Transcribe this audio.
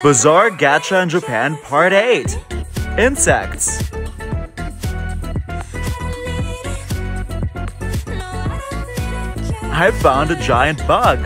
Bizarre Gacha in Japan Part 8 Insects I found a giant bug.